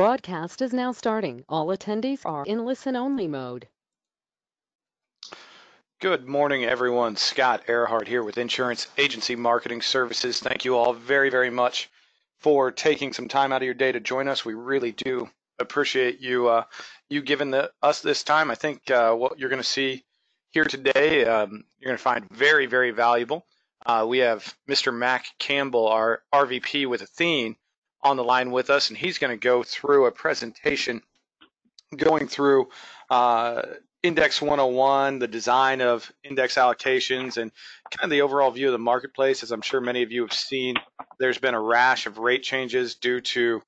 broadcast is now starting. All attendees are in listen-only mode. Good morning, everyone. Scott Earhart here with Insurance Agency Marketing Services. Thank you all very, very much for taking some time out of your day to join us. We really do appreciate you uh, you giving the, us this time. I think uh, what you're going to see here today, um, you're going to find very, very valuable. Uh, we have Mr. Mac Campbell, our RVP with Athene, on the line with us, and he's going to go through a presentation going through uh, Index 101, the design of index allocations, and kind of the overall view of the marketplace. As I'm sure many of you have seen, there's been a rash of rate changes due to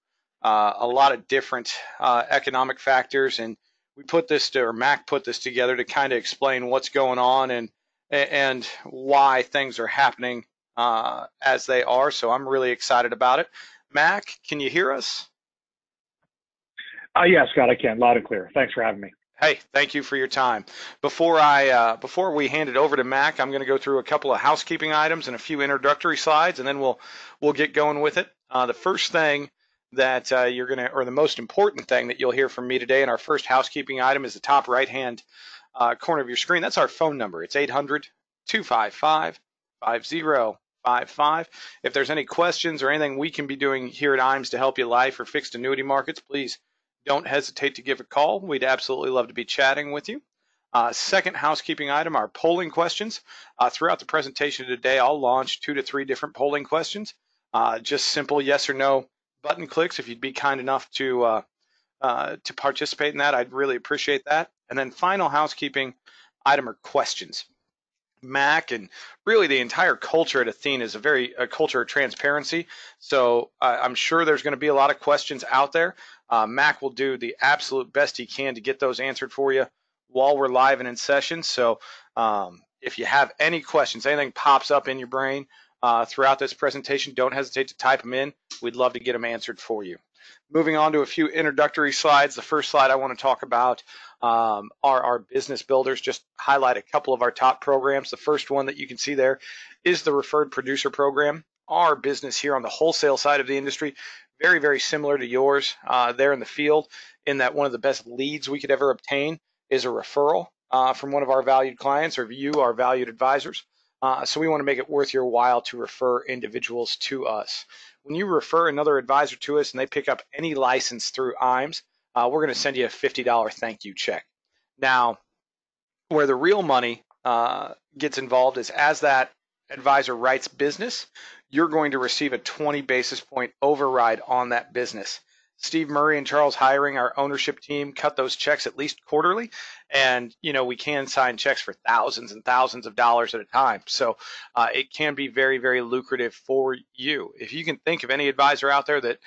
uh, a lot of different uh, economic factors. And we put this to, or Mac put this together to kind of explain what's going on and and why things are happening uh, as they are. So I'm really excited about it. Mac, can you hear us? Uh, yeah, Scott, I can, loud and clear. Thanks for having me. Hey, thank you for your time. Before I uh, before we hand it over to Mac, I'm going to go through a couple of housekeeping items and a few introductory slides, and then we'll we'll get going with it. Uh, the first thing that uh, you're going to, or the most important thing that you'll hear from me today, and our first housekeeping item is the top right hand uh, corner of your screen. That's our phone number. It's 800 255 5055. If there's any questions or anything we can be doing here at IAMS to help you life or fixed annuity markets, please don't hesitate to give a call. We'd absolutely love to be chatting with you. Uh, second housekeeping item, our polling questions. Uh, throughout the presentation today, I'll launch two to three different polling questions. Uh, just simple yes or no button clicks. If you'd be kind enough to uh, uh, to participate in that, I'd really appreciate that. And then final housekeeping item are questions. Mac and really the entire culture at Athene is a very a culture of transparency. So uh, I'm sure there's going to be a lot of questions out there. Uh, Mac will do the absolute best he can to get those answered for you while we're live and in session. So um, if you have any questions, anything pops up in your brain uh, throughout this presentation, don't hesitate to type them in. We'd love to get them answered for you. Moving on to a few introductory slides. The first slide I want to talk about um, are our business builders. Just highlight a couple of our top programs. The first one that you can see there is the Referred Producer Program. Our business here on the wholesale side of the industry, very, very similar to yours uh, there in the field, in that one of the best leads we could ever obtain is a referral uh, from one of our valued clients or you, our valued advisors. Uh, so we want to make it worth your while to refer individuals to us. When you refer another advisor to us and they pick up any license through IAMS, uh, we're going to send you a $50 thank you check. Now, where the real money uh, gets involved is as that advisor writes business, you're going to receive a 20 basis point override on that business. Steve Murray and Charles Hiring, our ownership team, cut those checks at least quarterly. And, you know, we can sign checks for thousands and thousands of dollars at a time. So uh, it can be very, very lucrative for you. If you can think of any advisor out there that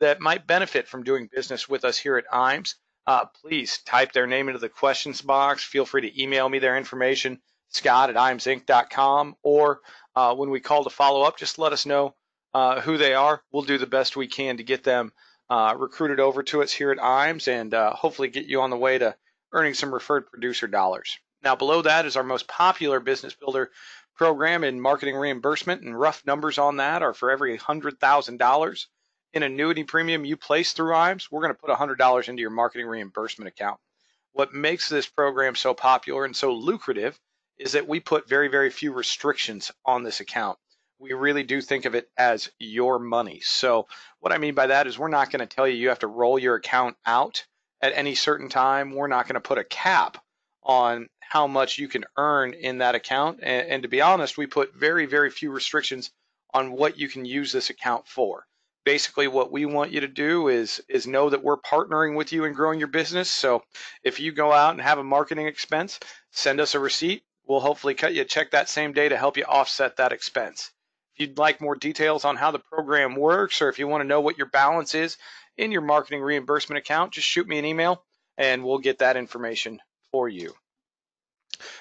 that might benefit from doing business with us here at IAMS, uh, please type their name into the questions box. Feel free to email me their information, scott at iamsinc.com, or uh, when we call to follow up, just let us know uh, who they are. We'll do the best we can to get them uh, recruited over to us here at IAMS and uh, hopefully get you on the way to earning some referred producer dollars. Now, below that is our most popular business builder program in marketing reimbursement, and rough numbers on that are for every $100,000 in annuity premium you place through IAMS, we're going to put $100 into your marketing reimbursement account. What makes this program so popular and so lucrative is that we put very, very few restrictions on this account we really do think of it as your money. So, what I mean by that is we're not going to tell you you have to roll your account out at any certain time. We're not going to put a cap on how much you can earn in that account. And, and, to be honest, we put very, very few restrictions on what you can use this account for. Basically, what we want you to do is is know that we're partnering with you in growing your business. So, if you go out and have a marketing expense, send us a receipt. We'll hopefully cut you a check that same day to help you offset that expense. If you'd like more details on how the program works, or if you want to know what your balance is in your marketing reimbursement account, just shoot me an email and we'll get that information for you.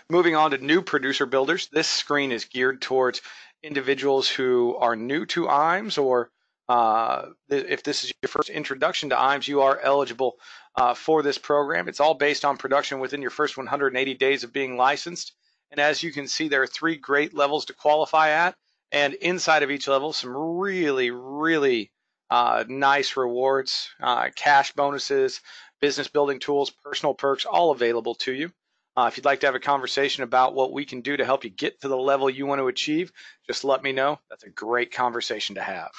Moving on to new producer builders, this screen is geared towards individuals who are new to IAMS or uh, if this is your first introduction to IAMS, you are eligible uh, for this program. It's all based on production within your first 180 days of being licensed. And as you can see, there are three great levels to qualify at and inside of each level, some really, really uh, nice rewards, uh, cash bonuses, business building tools, personal perks, all available to you. Uh, if you'd like to have a conversation about what we can do to help you get to the level you want to achieve, just let me know. That's a great conversation to have.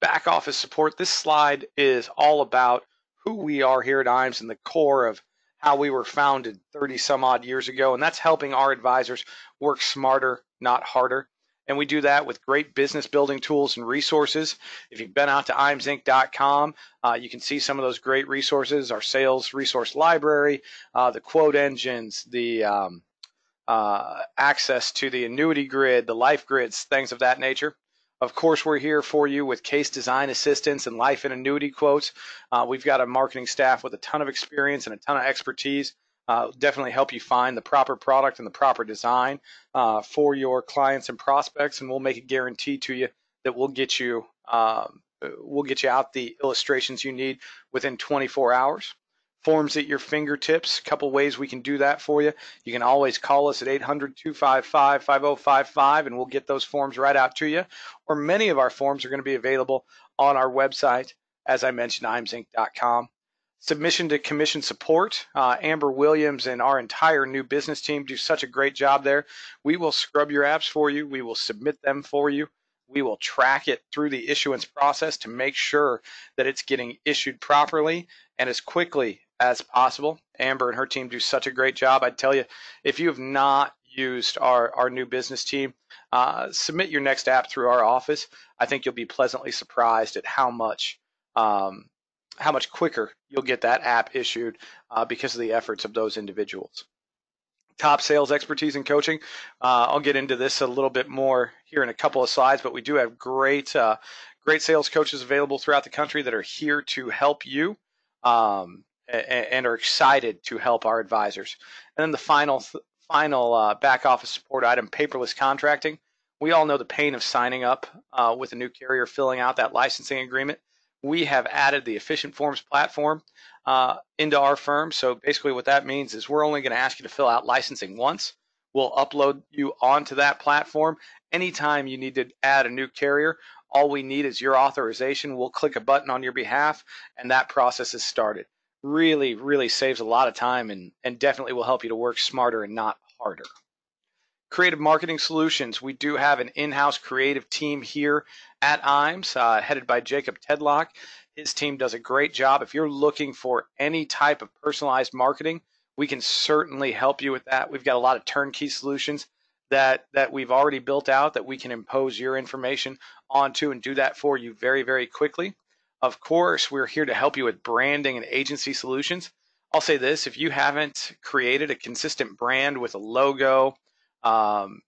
Back office support. This slide is all about who we are here at IAMS and the core of how we were founded 30 some odd years ago, and that's helping our advisors work smarter, not harder. And we do that with great business building tools and resources. If you've been out to iamsinc.com, uh, you can see some of those great resources our sales resource library, uh, the quote engines, the um, uh, access to the annuity grid, the life grids, things of that nature. Of course, we're here for you with case design assistance and life and annuity quotes. Uh, we've got a marketing staff with a ton of experience and a ton of expertise uh, definitely help you find the proper product and the proper design uh, for your clients and prospects, and we'll make a guarantee to you that we'll get you um, we'll get you out the illustrations you need within 24 hours. Forms at your fingertips. A couple ways we can do that for you. You can always call us at 800-255-5055 and we'll get those forms right out to you. Or many of our forms are going to be available on our website, as I mentioned, iamsinc.com submission to commission support. Uh, Amber Williams and our entire new business team do such a great job there. We will scrub your apps for you. We will submit them for you. We will track it through the issuance process to make sure that it's getting issued properly and as quickly as possible. Amber and her team do such a great job. I tell you, if you have not used our, our new business team, uh, submit your next app through our office. I think you'll be pleasantly surprised at how much um, how much quicker you'll get that app issued uh, because of the efforts of those individuals. Top sales expertise and coaching. Uh, I'll get into this a little bit more here in a couple of slides, but we do have great, uh, great sales coaches available throughout the country that are here to help you um, and, and, are excited to help our advisors. And then the final, final uh, back office support item: paperless contracting. We all know the pain of signing up uh, with a new carrier, filling out that licensing agreement we have added the Efficient Forms platform uh, into our firm. So basically, what that means is we're only going to ask you to fill out licensing once. We'll upload you onto that platform. Anytime you need to add a new carrier, all we need is your authorization. We'll click a button on your behalf, and that process is started. Really, really saves a lot of time and, and definitely will help you to work smarter and not harder. Creative Marketing Solutions. We do have an in-house creative team here at IAMS, uh, headed by Jacob Tedlock. His team does a great job. If you're looking for any type of personalized marketing, we can certainly help you with that. We've got a lot of turnkey solutions that that we've already built out that we can impose your information onto and do that for you very very quickly. Of course, we're here to help you with branding and agency solutions. I'll say this, if you haven't created a consistent brand with a logo, um,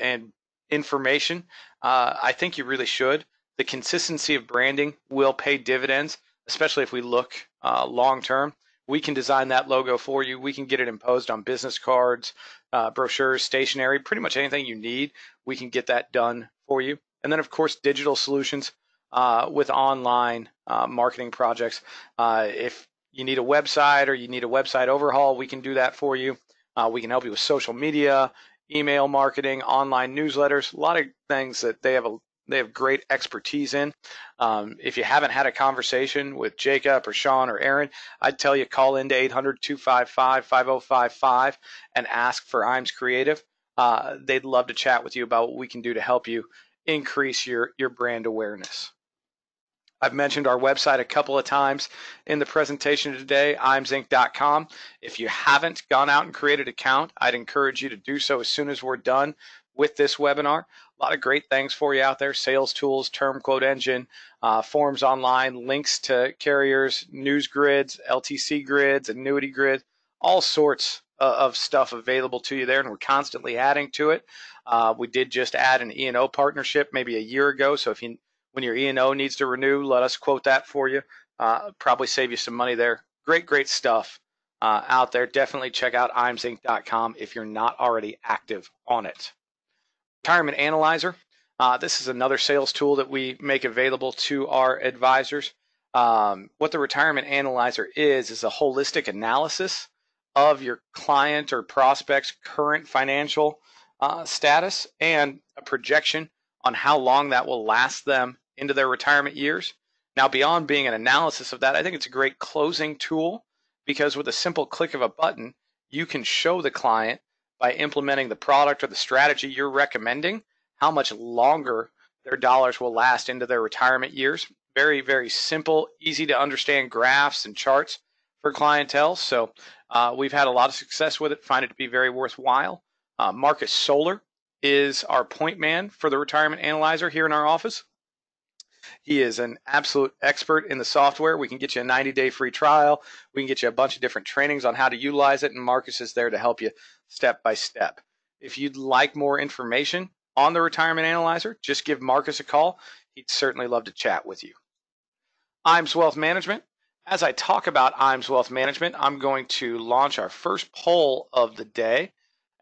and information, uh, I think you really should. The consistency of branding will pay dividends, especially if we look uh, long term. We can design that logo for you. We can get it imposed on business cards, uh, brochures, stationery, pretty much anything you need. We can get that done for you. And then, of course, digital solutions uh, with online uh, marketing projects. Uh, if you need a website or you need a website overhaul, we can do that for you. Uh, we can help you with social media, email marketing, online newsletters, a lot of things that they have a they have great expertise in. Um, if you haven't had a conversation with Jacob or Sean or Aaron, I'd tell you call into 800-255-5055 and ask for IAMS Creative. Uh, they'd love to chat with you about what we can do to help you increase your your brand awareness. I've mentioned our website a couple of times in the presentation today, iamsinc.com. If you haven't gone out and created an account, I'd encourage you to do so as soon as we're done with this webinar. A lot of great things for you out there, sales tools, term quote engine, uh, forms online, links to carriers, news grids, LTC grids, annuity grids, all sorts of stuff available to you there, and we're constantly adding to it. Uh, we did just add an E&O partnership maybe a year ago, so if you when your E&O needs to renew, let us quote that for you. Uh, probably save you some money there. Great, great stuff uh, out there. Definitely check out iamsinc.com if you're not already active on it. Retirement Analyzer. Uh, this is another sales tool that we make available to our advisors. Um, what the Retirement Analyzer is, is a holistic analysis of your client or prospect's current financial uh, status and a projection on how long that will last them into their retirement years. Now, beyond being an analysis of that, I think it's a great closing tool because with a simple click of a button, you can show the client by implementing the product or the strategy you're recommending how much longer their dollars will last into their retirement years. Very, very simple, easy to understand graphs and charts for clientele. So uh, we've had a lot of success with it, find it to be very worthwhile. Uh, Marcus Solar is our point man for the retirement analyzer here in our office. He is an absolute expert in the software. We can get you a 90 day free trial. We can get you a bunch of different trainings on how to utilize it, and Marcus is there to help you step by step. If you'd like more information on the retirement analyzer, just give Marcus a call. He'd certainly love to chat with you. IAMS Wealth Management. As I talk about IAMS Wealth Management, I'm going to launch our first poll of the day.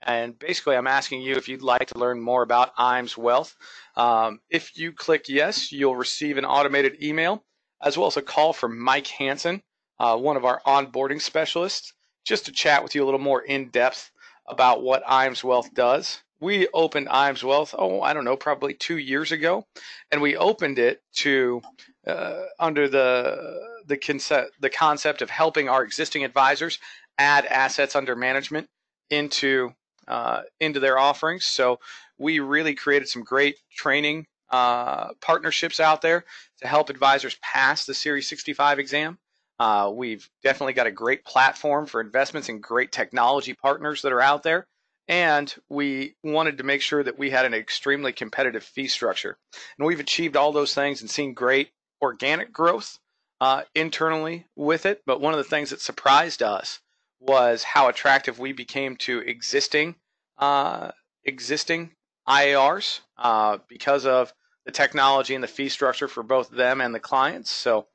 And basically, I'm asking you if you'd like to learn more about IAMS Wealth. Um, if you click yes, you'll receive an automated email as well as a call from Mike Hanson, uh, one of our onboarding specialists, just to chat with you a little more in depth about what IAMS Wealth does. We opened IAMS Wealth, oh, I don't know, probably two years ago, and we opened it to uh, under the the the concept of helping our existing advisors add assets under management into uh, into their offerings. So we really created some great training uh, partnerships out there to help advisors pass the Series 65 exam. Uh, we've definitely got a great platform for investments and great technology partners that are out there. And we wanted to make sure that we had an extremely competitive fee structure. And we've achieved all those things and seen great organic growth uh, internally with it. But one of the things that surprised us was how attractive we became to existing uh, existing IARs uh, because of the technology and the fee structure for both them and the clients. So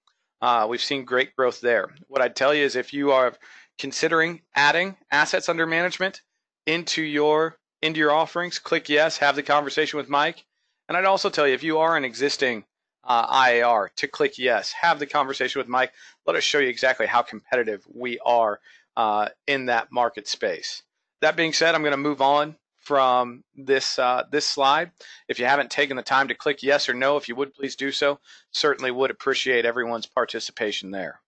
uh, we've seen great growth there. What I'd tell you is if you are considering adding assets under management into your into your offerings, click yes, have the conversation with Mike. And I'd also tell you if you are an existing uh, IAR to click yes, have the conversation with Mike. Let us show you exactly how competitive we are uh, in that market space. That being said, I'm going to move on from this uh, this slide. If you haven't taken the time to click yes or no, if you would please do so, certainly would appreciate everyone's participation there.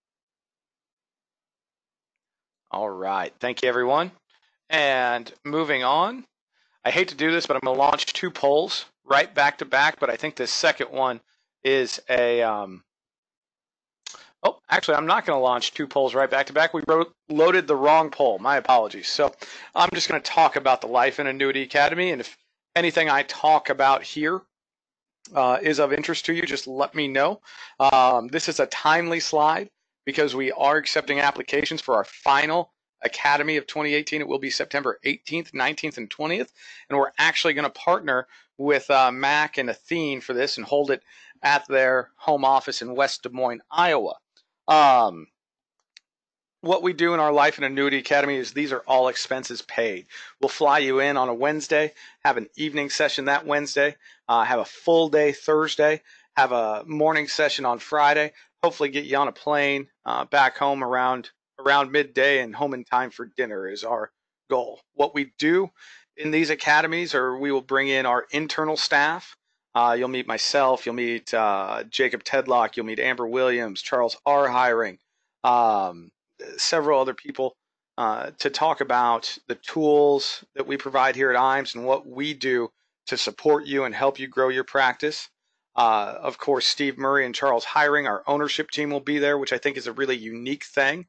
All right, thank you everyone. And moving on, I hate to do this, but I'm going to launch two polls right back to back, but I think this second one is a um, Oh, actually, I'm not going to launch two polls right back to back. We wrote, loaded the wrong poll. My apologies. So I'm just going to talk about the Life and Annuity Academy. And if anything I talk about here uh, is of interest to you, just let me know. Um, this is a timely slide because we are accepting applications for our final Academy of 2018. It will be September 18th, 19th, and 20th. And we're actually going to partner with uh, Mac and Athene for this and hold it at their home office in West Des Moines, Iowa. Um, what we do in our Life and Annuity Academy is these are all expenses paid. We'll fly you in on a Wednesday, have an evening session that Wednesday, uh, have a full day Thursday, have a morning session on Friday. Hopefully, get you on a plane uh, back home around around midday and home in time for dinner is our goal. What we do in these academies, or we will bring in our internal staff uh, you'll meet myself. You'll meet uh, Jacob Tedlock. You'll meet Amber Williams, Charles R. Hiring, um, several other people uh, to talk about the tools that we provide here at IAMS and what we do to support you and help you grow your practice. Uh, of course, Steve Murray and Charles Hiring, our ownership team, will be there, which I think is a really unique thing.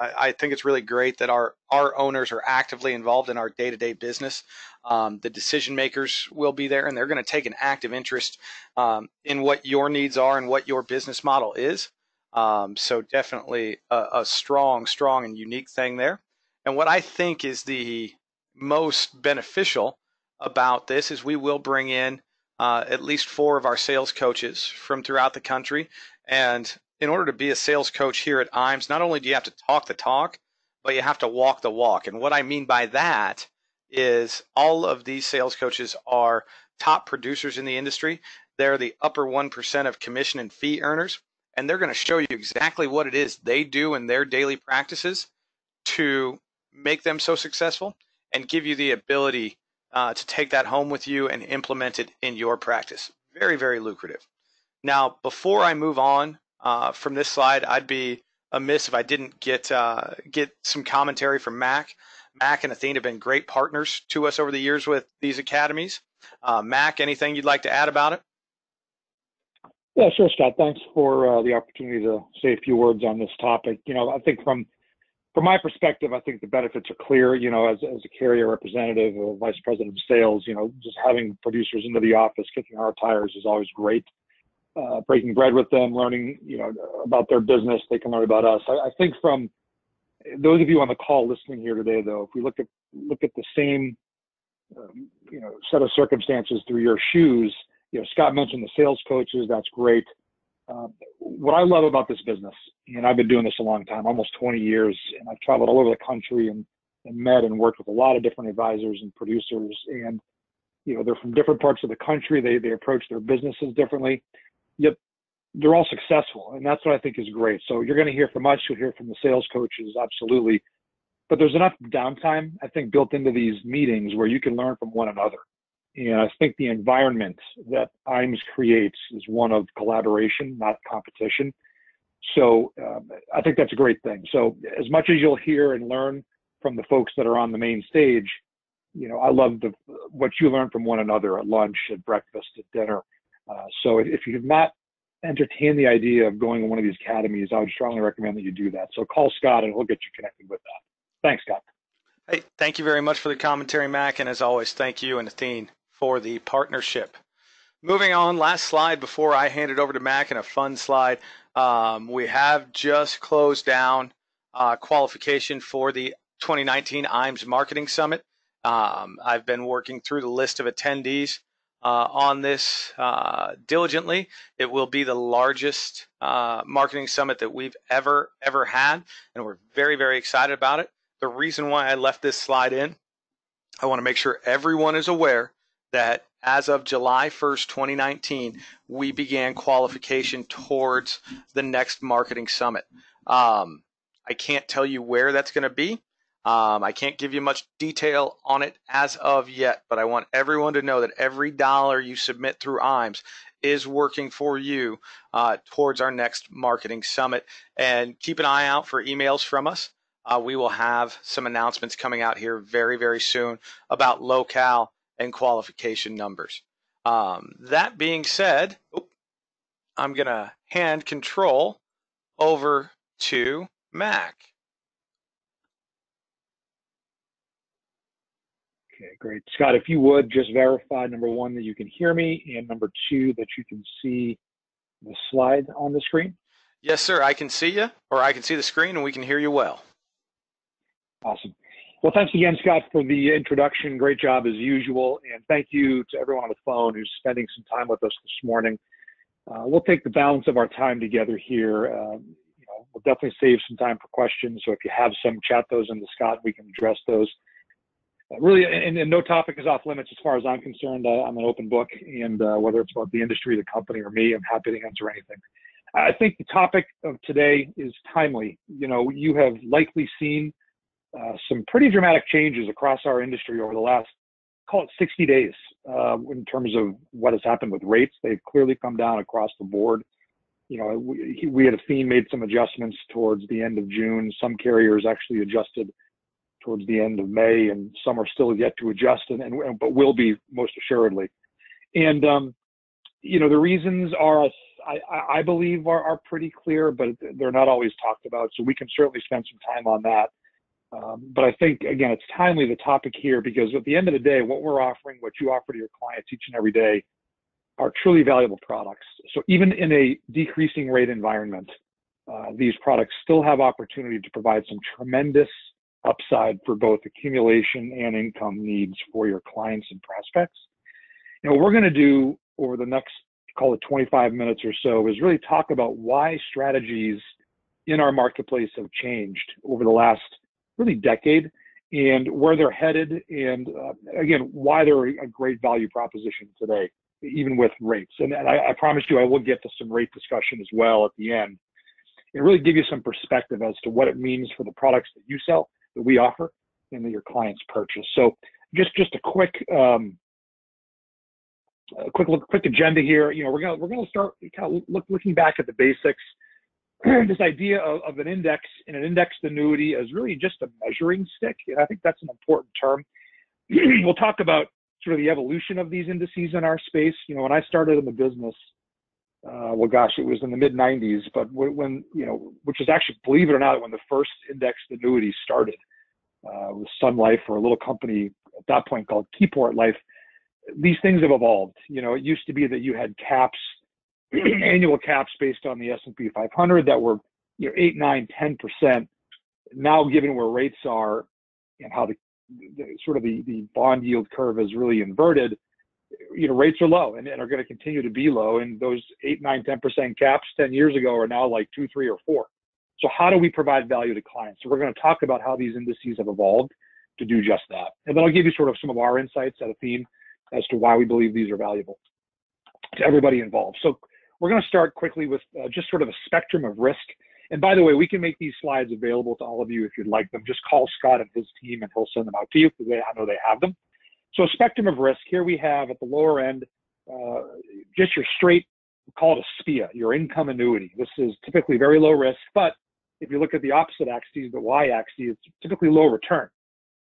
I, I think it's really great that our our owners are actively involved in our day to day business. Um, the decision makers will be there, and they're going to take an active interest um, in what your needs are and what your business model is. Um, so definitely a, a, strong, strong, and unique thing there. And what I think is the most beneficial about this is we will bring in uh, at least four of our sales coaches from throughout the country. And in order to be a sales coach here at IAMS, not only do you have to talk the talk, but you have to walk the walk. And what I mean by that is all of these sales coaches are top producers in the industry. They're the upper 1% of commission and fee earners, and they're going to show you exactly what it is they do in their daily practices to make them so successful and give you the ability uh, to take that home with you and implement it in your practice. very, very lucrative. Now, before I move on uh, from this slide, I'd be amiss if I didn't get uh, get some commentary from Mac. Mac and Athene have been great partners to us over the years with these academies. Uh, Mac, anything you'd like to add about it? Yeah, sure, Scott. Thanks for uh, the opportunity to say a few words on this topic. You know, I think from from my perspective, I think the benefits are clear. You know, as as a carrier representative or vice president of sales, you know, just having producers into the office kicking our tires is always great. Uh, breaking bread with them, learning, you know, about their business, they can learn about us. I, I think from those of you on the call listening here today, though, if we look at look at the same, um, you know, set of circumstances through your shoes, you know, Scott mentioned the sales coaches. That's great. Uh, what I love about this business, and I've been doing this a long time, almost 20 years, and I've traveled all over the country and, and met and worked with a lot of different advisors and producers. And, you know, they're from different parts of the country. They, they approach their businesses differently, yet they're all successful. And that's what I think is great. So you're going to hear from us, you'll hear from the sales coaches, absolutely. But there's enough downtime, I think, built into these meetings where you can learn from one another. And I think the environment that IAMS creates is one of collaboration, not competition. So um, I think that's a great thing. So as much as you'll hear and learn from the folks that are on the main stage, you know, I love the, what you learn from one another at lunch, at breakfast, at dinner. Uh, so if you have not entertained the idea of going to one of these academies, I would strongly recommend that you do that. So call Scott and he'll get you connected with that. Thanks, Scott. Hey, thank you very much for the commentary, Mac. And as always, thank you and Athene for the partnership. Moving on, last slide before I hand it over to Mac and a fun slide. Um, we have just closed down uh, qualification for the 2019 IAMS Marketing Summit. Um, I've been working through the list of attendees uh, on this uh, diligently. It will be the largest uh, marketing summit that we've ever, ever had, and we're very, very excited about it. The reason why I left this slide in, I want to make sure everyone is aware that as of July 1st, 2019, we began qualification towards the next marketing summit. Um, I can't tell you where that's going to be. Um, I can't give you much detail on it as of yet, but I want everyone to know that every dollar you submit through IAMS is working for you uh, towards our next marketing summit. And keep an eye out for emails from us. Uh, we will have some announcements coming out here very, very soon about locale and qualification numbers. Um, that being said, I'm going to hand control over to Mac. Okay, great. Scott, if you would just verify number one, that you can hear me, and number two, that you can see the slide on the screen. Yes, sir. I can see you, or I can see the screen, and we can hear you well. Awesome. Well, thanks again, Scott, for the introduction. Great job as usual. And thank you to everyone on the phone who's spending some time with us this morning. Uh, we'll take the balance of our time together here. Uh, you know, we'll definitely save some time for questions. So if you have some, chat those into Scott. We can address those. Really, and, and, no topic is off limits as far as I'm concerned. I'm an open book, and uh, whether it's about the industry, the company, or me, I'm happy to answer anything. I think the topic of today is timely. You know, you have likely seen uh, some pretty dramatic changes across our industry over the last, call it 60 days, uh, in terms of what has happened with rates. They've clearly come down across the board. You know, we, we had Athene made some adjustments towards the end of June. Some carriers actually adjusted towards the end of May, and some are still yet to adjust, and, and but will be most assuredly. And um, you know, the reasons are, I, I believe, are, are pretty clear, but they're not always talked about. So we can certainly spend some time on that. Um, but I think, again, it's timely the topic here because at the end of the day, what we're offering, what you offer to your clients each and every day, are truly valuable products. So even in a decreasing rate environment, uh, these products still have opportunity to provide some tremendous upside for both accumulation and income needs for your clients and prospects. Know, what we're going to do over the next, call it 25 minutes or so, is really talk about why strategies in our marketplace have changed over the last really decade and where they're headed and uh, again why they're a great value proposition today even with rates and, and I, I, promise you i will get to some rate discussion as well at the end and really give you some perspective as to what it means for the products that you sell that we offer and that your clients purchase so just just a quick um, a quick look, quick agenda here. You know, we're gonna we're gonna start kind of look, looking back at the basics. this idea of, of, an index and an indexed annuity as really just a measuring stick. And I think that's an important term. we'll talk about sort of the evolution of these indices in our space. You know, when I started in the business, uh, well, gosh, it was in the mid 90s, but when, you know, which is actually, believe it or not, when the first indexed annuity started uh, with Sun Life or a little company at that point called Keyport Life, these things have evolved. You know, it used to be that you had caps, annual caps based on the S&P 500 that were, you know, eight, nine, 10%. Now, given where rates are and how the, the sort of the, the bond yield curve is really inverted, you know, rates are low and, and are going to continue to be low. And those eight, nine, 10% caps 10 years ago are now like two, three, or four. So how do we provide value to clients? So we're going to talk about how these indices have evolved to do just that. And then I'll give you sort of some of our insights at theme as to why we believe these are valuable to everybody involved. So we're going to start quickly with uh, just sort of a spectrum of risk. And by the way, we can make these slides available to all of you if you'd like them. Just call Scott and his team and he'll send them out to you because I know they have them. So a spectrum of risk. Here we have at the lower end, uh, just your straight, call it a SPIA, your income annuity. This is typically very low risk, but if you look at the opposite axis, the y-axis, it's typically low return.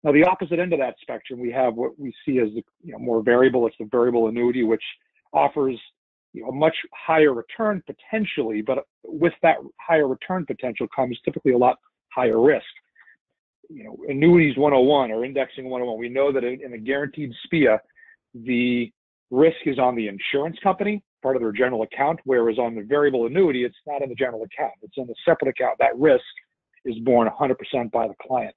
Now, the opposite end of that spectrum, we have what we see as the you know, more variable. It's the variable annuity, which offers you know, a much higher return potentially, but with that higher return potential comes typically a lot higher risk. You know, annuities 101 or indexing 101, we know that in a guaranteed SPIA, the risk is on the insurance company, part of their general account, whereas on the variable annuity, it's not in the general account. It's in a separate account. That risk is borne 100% by the client.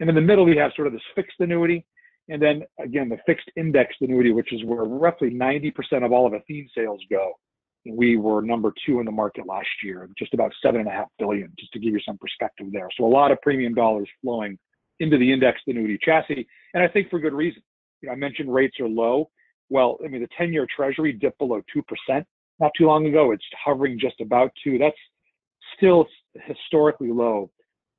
And in the middle, we have sort of this fixed annuity. And then again, the fixed indexed annuity, which is where roughly 90% of all of Athene sales go. We were number two in the market last year, just about seven and a half billion, just to give you some perspective there. So a lot of premium dollars flowing into the indexed annuity chassis. And I think for good reason. You know, I mentioned rates are low. Well, I mean, the 10 year treasury dipped below 2% not too long ago. It's hovering just about two. That's still historically low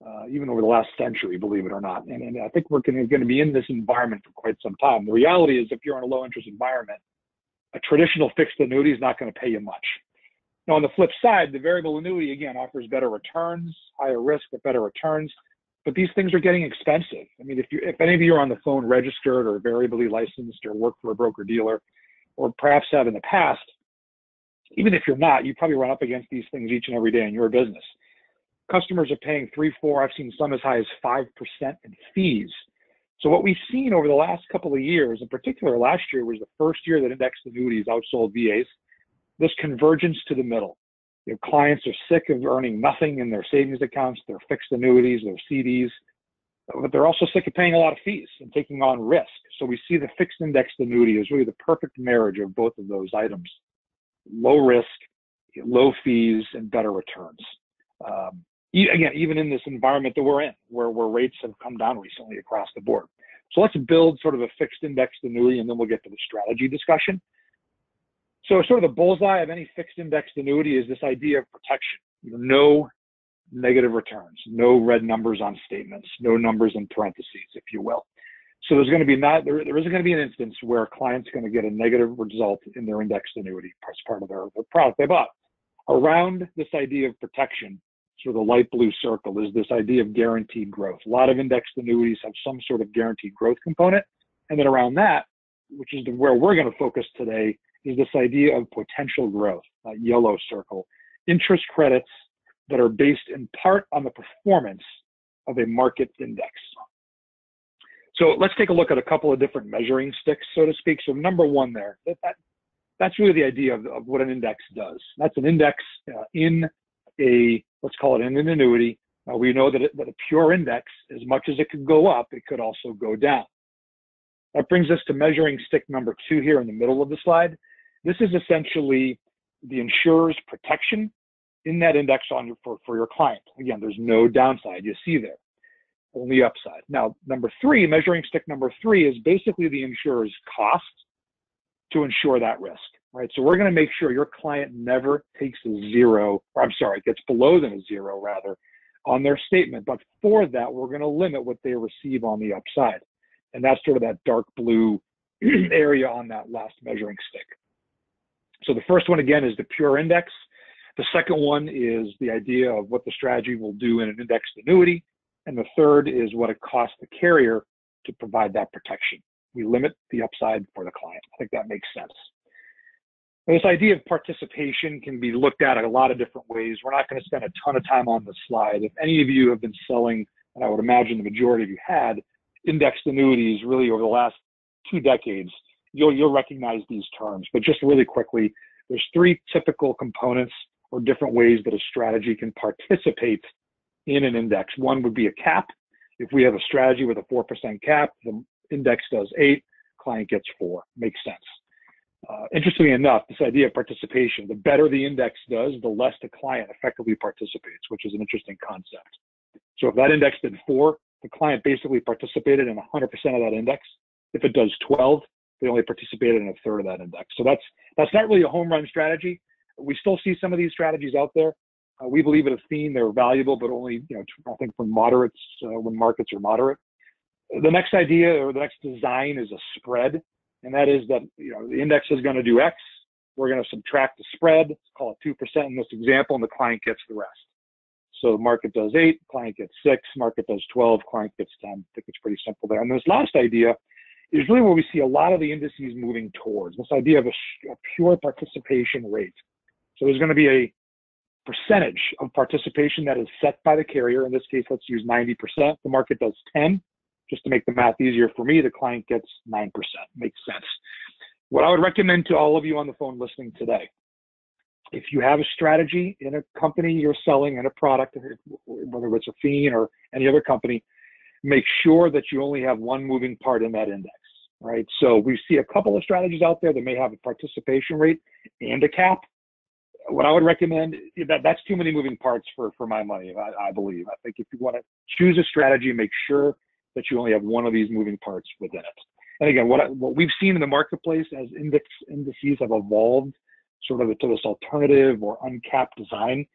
uh, even over the last century, believe it or not. And, and I think we're going to be in this environment for quite some time. The reality is, if you're in a low interest environment, a traditional fixed annuity is not going to pay you much. Now, on the flip side, the variable annuity again offers better returns, higher risk, but better returns. But these things are getting expensive. I mean, if you, if any of you are on the phone registered or variably licensed or work for a broker dealer, or perhaps have in the past, even if you're not, you probably run up against these things each and every day in your business customers are paying three, four, I've seen some as high as 5% in fees. So what we've seen over the last couple of years, in particular last year was the first year that indexed annuities outsold VAs, this convergence to the middle. You know, clients are sick of earning nothing in their savings accounts, their fixed annuities, their CDs, but they're also sick of paying a lot of fees and taking on risk. So we see the fixed indexed annuity is really the perfect marriage of both of those items. Low risk, low fees, and better returns. Um, again, even in this environment that we're in, where, where rates have come down recently across the board. So let's build sort of a fixed indexed annuity, and then we'll get to the strategy discussion. So sort of the bullseye of any fixed indexed annuity is this idea of protection. No negative returns, no red numbers on statements, no numbers in parentheses, if you will. So there's going to be not there, there isn't going to be an instance where a client's going to get a negative result in their indexed annuity as part of their, their product they bought. Around this idea of protection, sort of the light blue circle is this idea of guaranteed growth. A lot of indexed annuities have some sort of guaranteed growth component. And then around that, which is where we're going to focus today, is this idea of potential growth, that yellow circle, interest credits that are based in part on the performance of a market index. So let's take a look at a couple of different measuring sticks, so to speak. So number one there, that, that that's really the idea of, of, what an index does. That's an index uh, in a, let's call it an annuity, uh, we know that, it, that a pure index, as much as it could go up, it could also go down. That brings us to measuring stick number two here in the middle of the slide. This is essentially the insurer's protection in that index on your, for, for your client. Again, there's no downside you see there, only upside. Now, number three, measuring stick number three is basically the insurer's cost to insure that risk right? So we're going to make sure your client never takes a zero, or I'm sorry, gets below than a zero rather on their statement. But for that, we're going to limit what they receive on the upside. And that's sort of that dark blue area on that last measuring stick. So the first one again is the pure index. The second one is the idea of what the strategy will do in an indexed annuity. And the third is what it costs the carrier to provide that protection. We limit the upside for the client. I think that makes sense. This idea of participation can be looked at a lot of different ways. We're not going to spend a ton of time on this slide. If any of you have been selling, and I would imagine the majority of you had, indexed annuities really over the last two decades, you'll, you'll recognize these terms. But just really quickly, there's three typical components or different ways that a strategy can participate in an index. One would be a cap. If we have a strategy with a 4% cap, the index does eight, client gets four. Makes sense. Uh, interestingly enough, this idea of participation, the better the index does, the less the client effectively participates, which is an interesting concept. So if that index did four, the client basically participated in 100% of that index. If it does 12, they only participated in a third of that index. So that's that's not really a home run strategy. We still see some of these strategies out there. Uh, we believe at Athene they're valuable, but only you know I think when moderates uh, when markets are moderate. The next idea or the next design is a spread, and that is that you know the index is going to do X. We're going to subtract the spread, call it two percent in this example, and the client gets the rest. So the market does eight, client gets six, market does 12, client gets 10. I think it's pretty simple there. And this last idea is really where we see a lot of the indices moving towards this idea of a, a pure participation rate. So there's going to be a percentage of participation that is set by the carrier. In this case, let's use 90%. The market does 10. Just to make the math easier for me, the client gets 9%. Makes sense. What I would recommend to all of you on the phone listening today, if you have a strategy in a company you're selling in a product, whether it's a Athene or any other company, make sure that you only have one moving part in that index, right? So we see a couple of strategies out there that may have a participation rate and a cap. What I would recommend that that's too many moving parts for for my money. I, I believe. I think if you want to choose a strategy, make sure that you only have one of these moving parts within it. And again, what what we've seen in the marketplace as index indices have evolved, sort of to this alternative or uncapped design,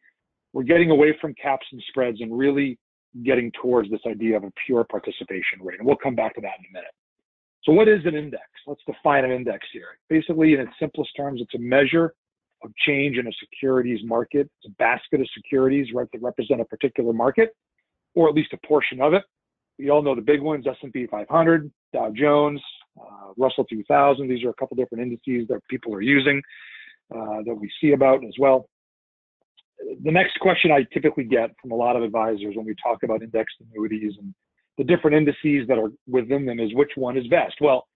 we're getting away from caps and spreads and really getting towards this idea of a pure participation rate. And we'll come back to that in a minute. So what is an index? Let's define an index here. Basically, in its simplest terms, it's a measure of change in a securities market. It's a basket of securities right, that represent a particular market, or at least a portion of it. We all know the big ones, S&P 500, Dow Jones, uh, Russell 2000. These are a couple different indices that people are using uh, that we see about as well the next question I typically get from a lot of advisors when we talk about indexed annuities and the different indices that are within them is which one is best. Well,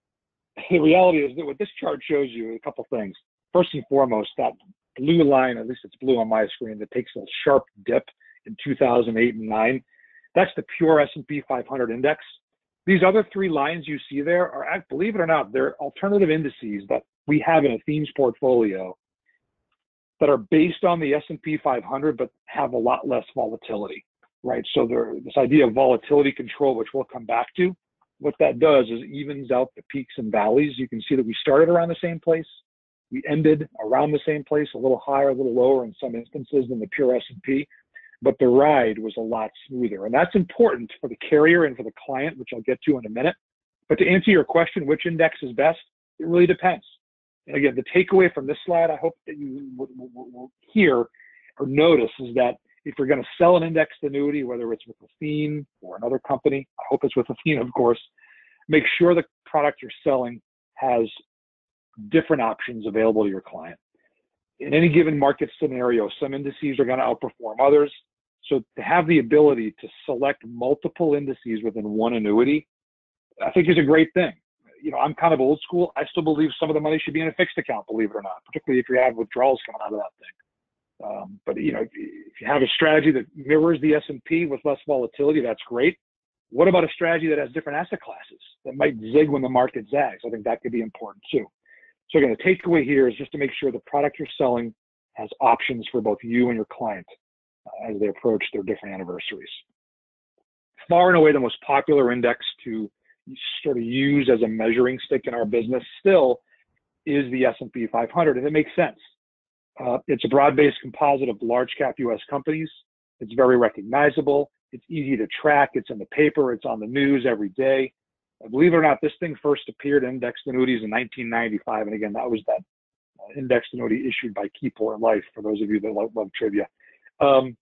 the reality is that what this chart shows you a couple things. First and foremost, that blue line, at least it's blue on my screen, that takes a sharp dip in 2008 and 9. That's the pure S&P 500 index. These other three lines you see there are, believe it or not, they're alternative indices that we have in Athene's portfolio that are based on the S&P 500 but have a lot less volatility, right? So this idea of volatility control, which we'll come back to, what that does is evens out the peaks and valleys. You can see that we started around the same place, we ended around the same place, a little higher, a little lower in some instances than the pure S&P, but the ride was a lot smoother, and that's important for the carrier and for the client, which I'll get to in a minute. But to answer your question, which index is best? It really depends. And again, the takeaway from this slide, I hope that you will, hear or notice is that if you're going to sell an indexed annuity, whether it's with Athene or another company, I hope it's with Athene, of course, make sure the product you're selling has different options available to your client. In any given market scenario, some indices are going to outperform others. So to have the ability to select multiple indices within one annuity, I think is a great thing you know, I'm kind of old school. I still believe some of the money should be in a fixed account, believe it or not, particularly if you have withdrawals coming out of that thing. Um, but you know, if you have a strategy that mirrors the S&P with less volatility, that's great. What about a strategy that has different asset classes that might zig when the market zags? I think that could be important too. So again, the takeaway here is just to make sure the product you're selling has options for both you and your client as they approach their different anniversaries. Far and away the most popular index to sort of use as a measuring stick in our business still is the S&P 500, and it makes sense. Uh, it's a broad-based composite of large cap U.S. companies. It's very recognizable. It's easy to track. It's in the paper. It's on the news every day. Believe it or not, this thing first appeared in indexed annuities in 1995. And again, that was that indexed annuity issued by Keyport Life, for those of you that love, love trivia. Um,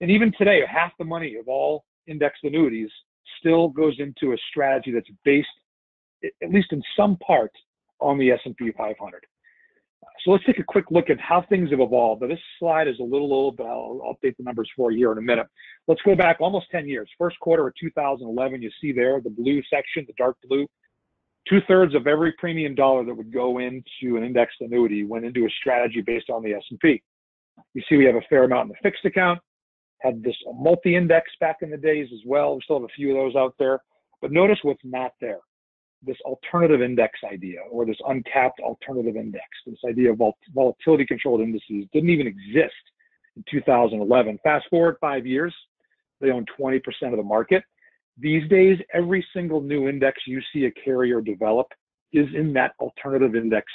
and even today, half the money of all indexed annuities still goes into a strategy that's based, at least in some part, on the S&P 500. So let's take a quick look at how things have evolved. Now, this slide is a little old, but I'll update the numbers for you here in a minute. Let's go back almost 10 years. First quarter of 2011, you see there the blue section, the dark blue. Two thirds of every premium dollar that would go into an indexed annuity went into a strategy based on the S&P. You see, we have a fair amount in the fixed account. Had this multi-index back in the days as well. We still have a few of those out there. But notice what's not there this alternative index idea or this uncapped alternative index, this idea of volatility controlled indices didn't even exist in 2011. Fast forward five years, they own 20% of the market. These days, every single new index you see a carrier develop is in that alternative index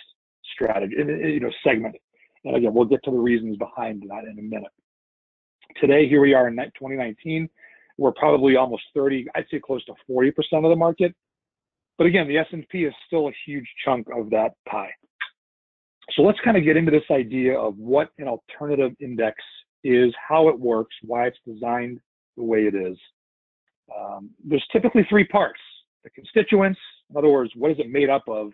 strategy, you know, segment. And again, we'll get to the reasons behind that in a minute. Today, here we are in 2019. We're probably almost 30, I'd say close to 40% of the market but again, the S&P is still a huge chunk of that pie. So let's kind of get into this idea of what an alternative index is, how it works, why it's designed the way it is. Um, there's typically three parts. The constituents, in other words, what is it made up of?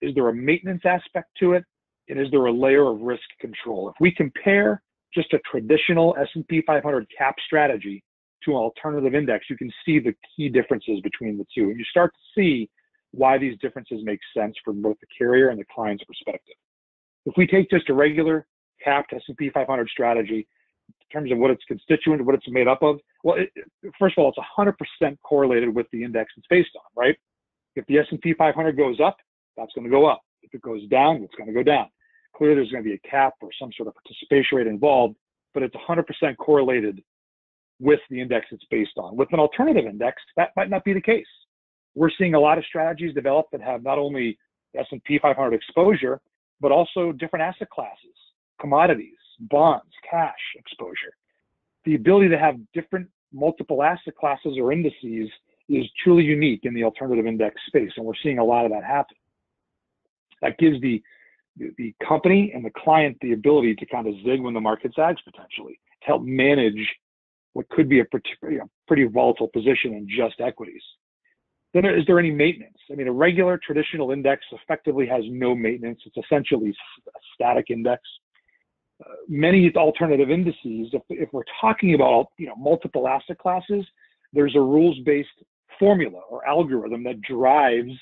Is there a maintenance aspect to it? And is there a layer of risk control? If we compare just a traditional S&P 500 cap strategy to an alternative index, you can see the key differences between the two. And you start to see why these differences make sense from both the carrier and the client's perspective. If we take just a regular capped S&P 500 strategy in terms of what its constituent, what it's made up of, well, it, first of all, it's 100% correlated with the index it's based on, right? If the S&P 500 goes up, that's going to go up. If it goes down, it's going to go down. Clearly, there's going to be a cap or some sort of participation rate involved, but it's 100% correlated with the index it's based on. With an alternative index, that might not be the case. We're seeing a lot of strategies develop that have not only S&P 500 exposure, but also different asset classes, commodities, bonds, cash exposure. The ability to have different multiple asset classes or indices is truly unique in the alternative index space, and we're seeing a lot of that happen. That gives the the company and the client the ability to kind of zig when the market zags potentially to help manage what could be a pretty, you know, pretty volatile position in just equities. Then is there any maintenance? I mean, a regular traditional index effectively has no maintenance. It's essentially a static index. Uh, many alternative indices, if, if we're talking about you know multiple asset classes, there's a rules-based formula or algorithm that drives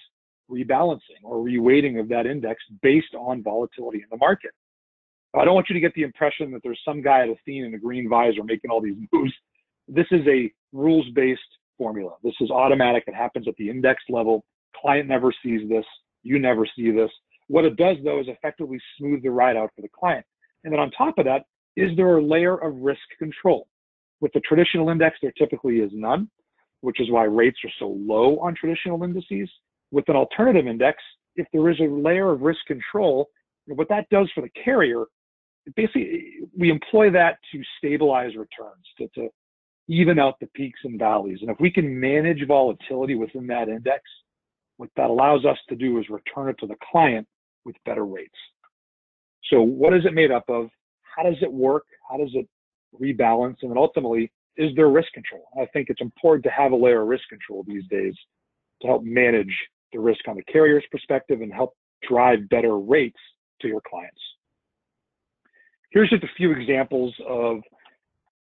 rebalancing or reweighting of that index based on volatility in the market. I don't want you to get the impression that there's some guy at Athene in a green visor making all these moves. This is a rules-based formula. This is automatic. It happens at the index level. Client never sees this. You never see this. What it does though is effectively smooth the ride out for the client. And then on top of that, is there a layer of risk control? With the traditional index, there typically is none, which is why rates are so low on traditional indices. With an alternative index, if there is a layer of risk control, what that does for the carrier basically we employ that to stabilize returns to, to even out the peaks and valleys. And if we can manage volatility within that index what that allows us to do is return it to the client with better rates. So what is it made up of? How does it work? How does it rebalance? And then ultimately is there risk control? I think it's important to have a layer of risk control these days to help manage the risk on the carrier's perspective and help drive better rates to your clients Here's just a few examples of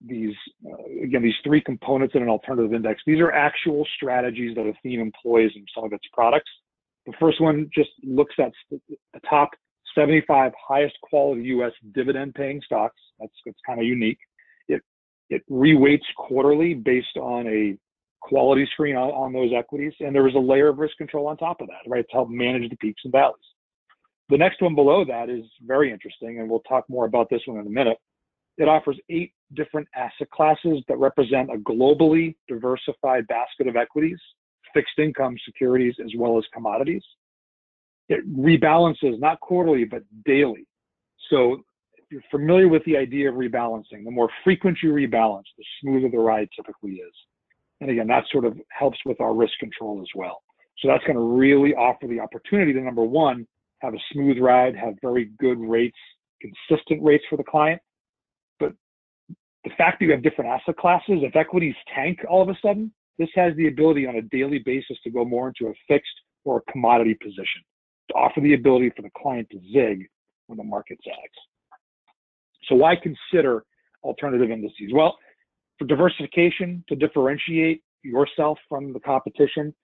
these, uh, again, these three components in an alternative index. These are actual strategies that Athene employs in some of its products. The first one just looks at the top 75 highest quality U.S. dividend paying stocks. That's, that's kind of unique. It, it reweights quarterly based on a quality screen on, on those equities. And there was a layer of risk control on top of that, right, to help manage the peaks and valleys. The next one below that is very interesting, and we'll talk more about this one in a minute. It offers eight different asset classes that represent a globally diversified basket of equities, fixed income securities, as well as commodities. It rebalances not quarterly, but daily. So if you're familiar with the idea of rebalancing, the more frequent you rebalance, the smoother the ride typically is. And again, that sort of helps with our risk control as well. So that's going to really offer the opportunity to number one, have a smooth ride, have very good rates, consistent rates for the client. But the fact that you have different asset classes, if equities tank all of a sudden, this has the ability on a daily basis to go more into a fixed or a commodity position to offer the ability for the client to zig when the market zags. So why consider alternative indices? Well, for diversification, to differentiate yourself from the competition,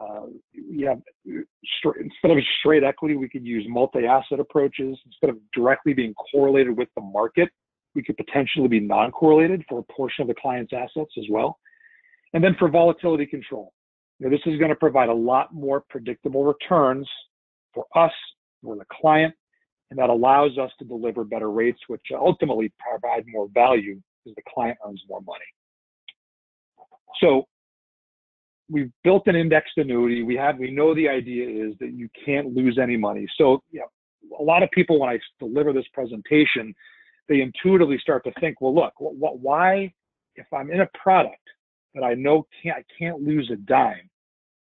uh, you have instead of straight equity, we could use multi-asset approaches. Instead of directly being correlated with the market, we could potentially be non-correlated for a portion of the client's assets as well. And then for volatility control, you know, this is going to provide a lot more predictable returns for us, for the client, and that allows us to deliver better rates, which ultimately provide more value because the client earns more money. So we've built an indexed annuity. We have, we know the idea is that you can't lose any money. So, you know, a lot of people, when I deliver this presentation, they intuitively start to think, well, look, what, why, if I'm in a product that I know can't, I can't lose a dime,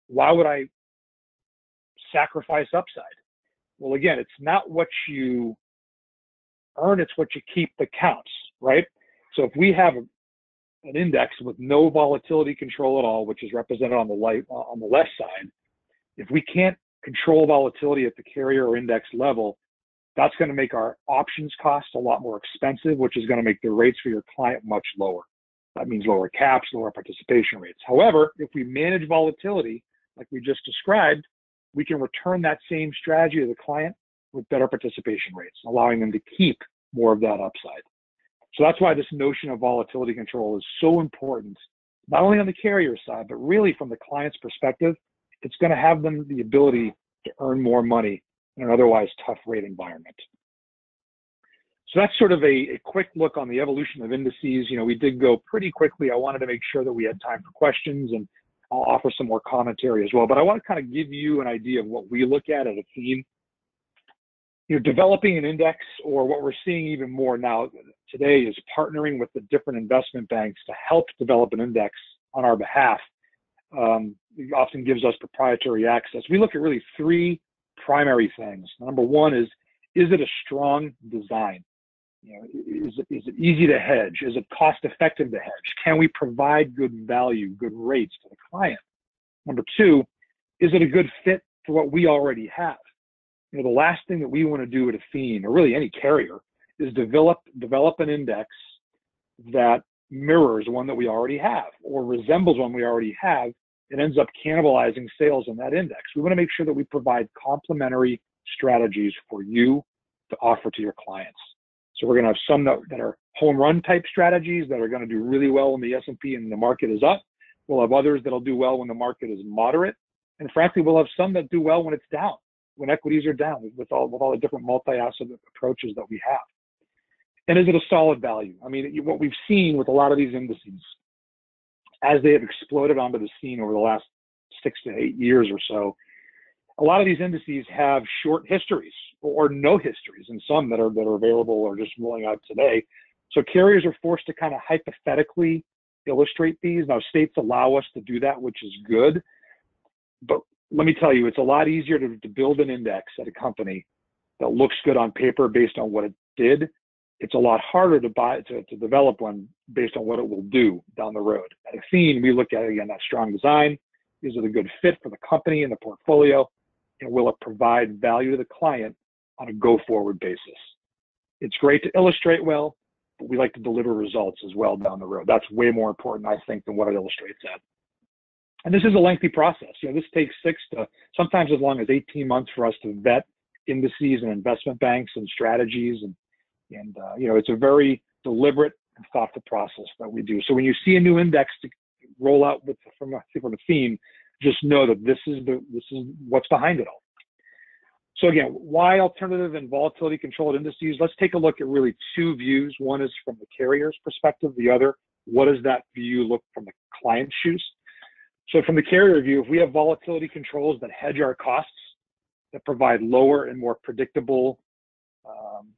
why would I sacrifice upside? Well, again, it's not what you earn, it's what you keep that counts, right? So if we have an index with no volatility control at all, which is represented on the light uh, on the left side, if we can't control volatility at the carrier or index level, that's going to make our options cost a lot more expensive, which is going to make the rates for your client much lower. That means lower caps, lower participation rates. However, if we manage volatility, like we just described, we can return that same strategy to the client with better participation rates, allowing them to keep more of that upside. So that's why this notion of volatility control is so important, not only on the carrier side, but really from the client's perspective. It's going to have them the ability to earn more money in an otherwise tough rate environment. So that's sort of a, a, quick look on the evolution of indices. You know, we did go pretty quickly. I wanted to make sure that we had time for questions and I'll offer some more commentary as well. But I want to kind of give you an idea of what we look at at Athene you know, developing an index or what we're seeing even more now today is partnering with the different investment banks to help develop an index on our behalf. Um, often gives us proprietary access. We look at really three primary things. Number one is, is it a strong design? You know, is, it, is it easy to hedge? Is it cost effective to hedge? Can we provide good value, good rates to the client? Number two, is it a good fit for what we already have? You know, the last thing that we want to do at Athene, or really any carrier, is develop develop an index that mirrors one that we already have or resembles one we already have and ends up cannibalizing sales in that index. We want to make sure that we provide complementary strategies for you to offer to your clients. So we're going to have some that, that are home run type strategies that are going to do really well when the S&P and the market is up. We'll have others that'll do well when the market is moderate. And frankly, we'll have some that do well when it's down when equities are down with all with all the different multi-asset approaches that we have. And is it a solid value? I mean, what we've seen with a lot of these indices, as they have exploded onto the scene over the last six to eight years or so, a lot of these indices have short histories or no histories, and some that are that are available or just rolling out today. So carriers are forced to kind of hypothetically illustrate these. Now states allow us to do that, which is good. But let me tell you, it's a lot easier to, to build an index at a company that looks good on paper based on what it did. It's a lot harder to buy to, to develop one based on what it will do down the road. At Athene, we look at again that strong design. Is it a good fit for the company and the portfolio? And will it provide value to the client on a go-forward basis? It's great to illustrate well, but we like to deliver results as well down the road. That's way more important, I think, than what it illustrates at. And this is a lengthy process. You know, this takes six to sometimes as long as 18 months for us to vet indices and investment banks and strategies. And, and uh, you know, it's a very deliberate and thoughtful process that we do. So when you see a new index to roll out with, from, a, from a theme, just know that this is the this is what's behind it all. So again, why alternative and volatility controlled indices? Let's take a look at really two views. One is from the carrier's perspective. The other, what does that view look from the client's shoes? So from the carrier view, if we have volatility controls that hedge our costs, that provide lower and more predictable um,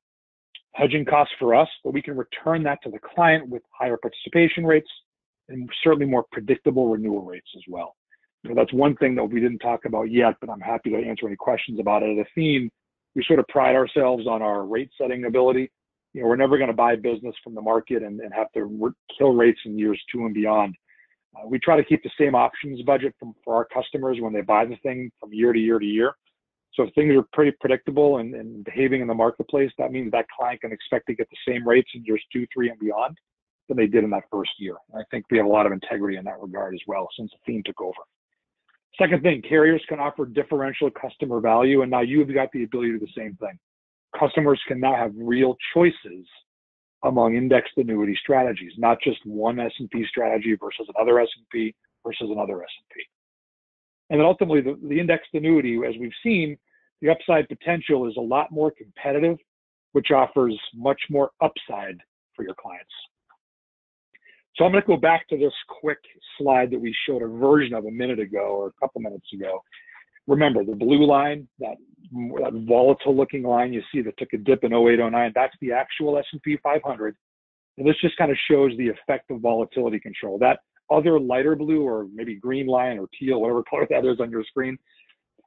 hedging costs for us, but we can return that to the client with higher participation rates and certainly more predictable renewal rates as well. So that's one thing that we didn't talk about yet, but I'm happy to answer any questions about it. At Athene, we sort of pride ourselves on our rate setting ability. You know, we're never going to buy business from the market and, and have to kill rates in years two and beyond. Uh, we try to keep the same options budget from, for our customers when they buy the thing from year to year to year. So if things are pretty predictable and, and behaving in the marketplace, that means that client can expect to get the same rates in years two, three, and beyond than they did in that first year. I think we have a lot of integrity in that regard as well since Athene took over. Second thing, carriers can offer differential customer value, and now you've got the ability to do the same thing. Customers can now have real choices among indexed annuity strategies, not just one S&P strategy versus another S&P versus another S&P. And then ultimately, the, the indexed annuity, as we've seen, the upside potential is a lot more competitive, which offers much more upside for your clients. So I'm going to go back to this quick slide that we showed a version of a minute ago or a couple minutes ago. Remember the blue line, that, that volatile looking line you see that took a dip in 08, 09, that's the actual S&P 500. And this just kind of shows the effect of volatility control. That other lighter blue or maybe green line or teal, whatever color that is on your screen,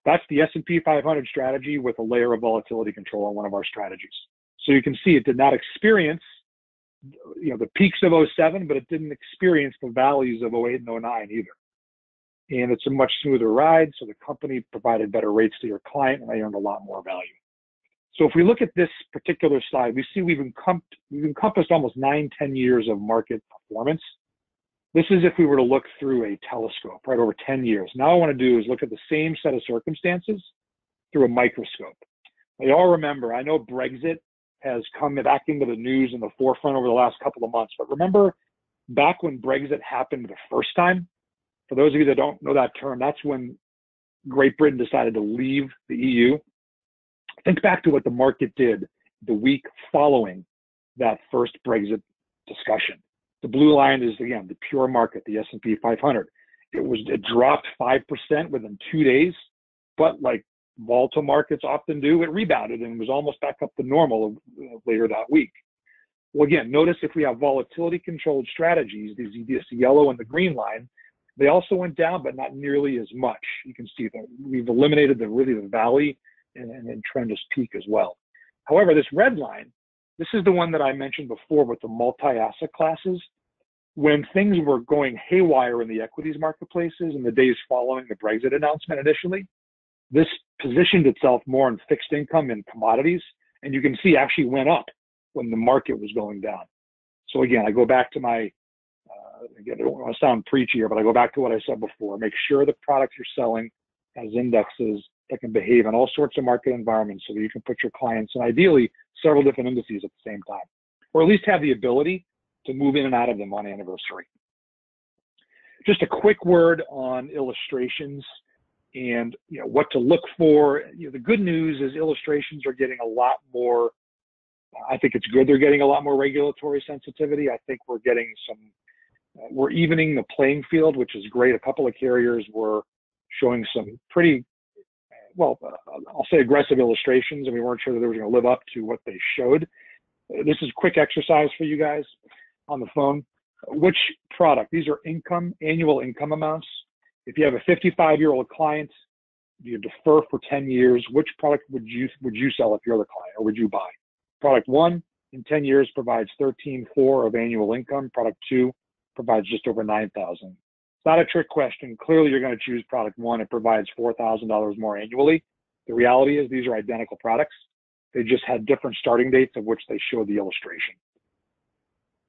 that's the S&P 500 strategy with a layer of volatility control on one of our strategies. So you can see it did not experience you know the peaks of 07, but it didn't experience the valleys of 08 and 09 either. And it's a much smoother ride, so the company provided better rates to your client, and they earned a lot more value. So if we look at this particular slide, we see we've, encompassed, we've encompassed almost nine, 10 years of market performance. This is if we were to look through a telescope, right, over 10 years. Now I want to do is look at the same set of circumstances through a microscope. Now, all remember, I know Brexit has come back into the news in the forefront over the last couple of months. But remember back when Brexit happened the first time? For those of you that don't know that term, that's when Great Britain decided to leave the EU. Think back to what the market did the week following that first Brexit discussion. The blue line is again the pure market, the S&P 500. It was it dropped five percent within two days, but like volatile markets often do, it rebounded and was almost back up to normal later that week. Well, again, notice if we have volatility controlled strategies, these, this yellow and the green line, they also went down, but not nearly as much. You can see that we've eliminated the really the valley and, and, and tremendous peak as well. However, this red line, this is the one that I mentioned before with the multi-asset classes. When things were going haywire in the equities marketplaces in the days following the Brexit announcement initially, this positioned itself more in fixed income and commodities, and you can see actually went up when the market was going down. So again, I go back to my, again, I don't want to sound preachy here, but I go back to what I said before. Make sure the products you're selling has indexes that can behave in all sorts of market environments so that you can put your clients in ideally several different indices at the same time, or at least have the ability to move in and out of them on anniversary. Just a quick word on illustrations and you know what to look for. You know, the good news is illustrations are getting a lot more. I think it's good they're getting a lot more regulatory sensitivity. I think we're getting some. We're evening the playing field, which is great. A couple of carriers were showing some pretty, well, uh, I'll say aggressive illustrations, and we weren't sure that they were going to live up to what they showed. Uh, this is a quick exercise for you guys on the phone. Which product? These are income, annual income amounts if you have a 55 year old client, you defer for 10 years, which product would you would you sell if you're the client or would you buy? Product one in 10 years provides 13.4 of annual income. Product two provides just over 9,000. It's not a trick question. Clearly, you're going to choose product one. It provides $4,000 more annually. The reality is these are identical products. They just had different starting dates of which they show the illustration.